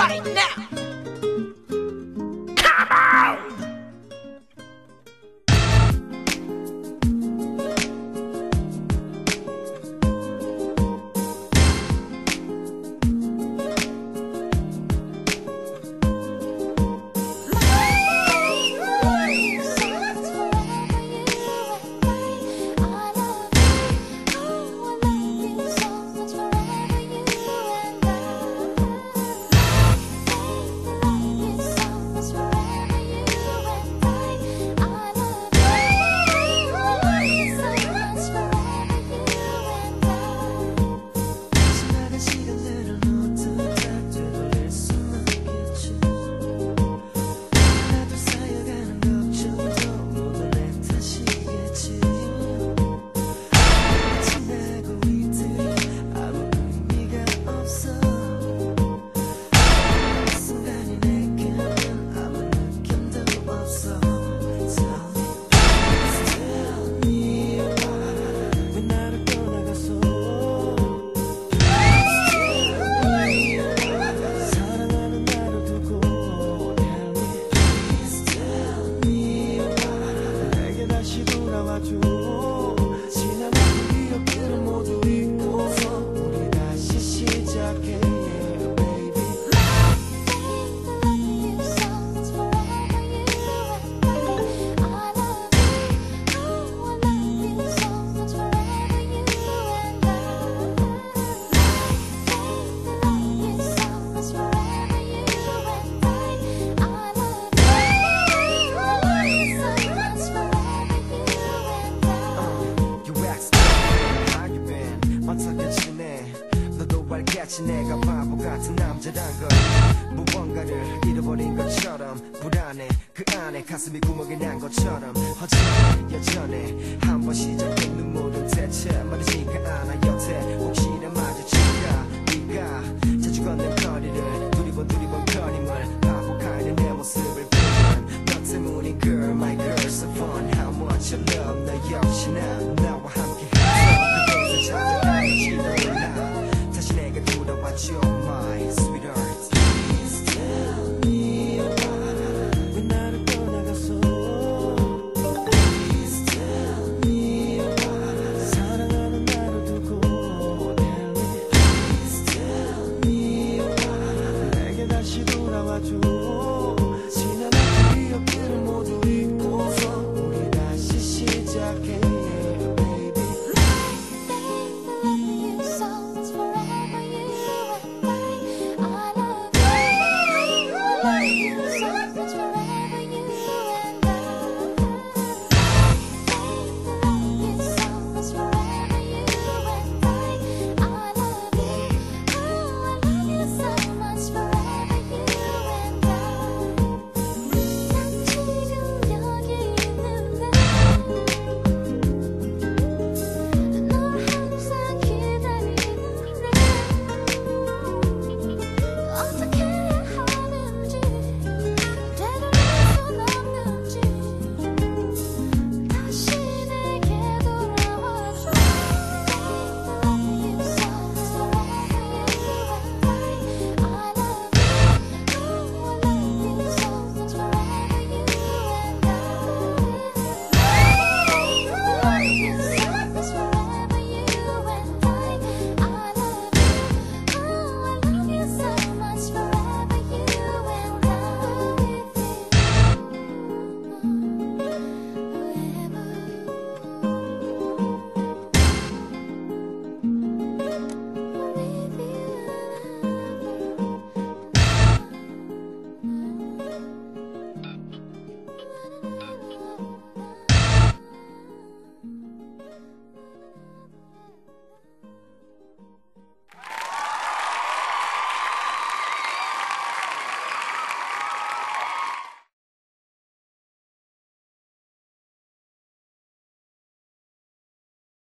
right. 알겠지 내가 바보 같은 남자란 걸. 무언가를 잃어버린 것처럼 불안해. 그 안에 가슴이 구멍이 난 것처럼 하지만 여전해. 한 번 시작된 눈물은 대체 마르지가 않아. 여태 혹시나 마주칠까? 네가 자주 걷는 거리를 두리번 두리번 거림을 반복하는 내 모습을 보면 너 때문인 girl my girl so fun how much I love 너 역시나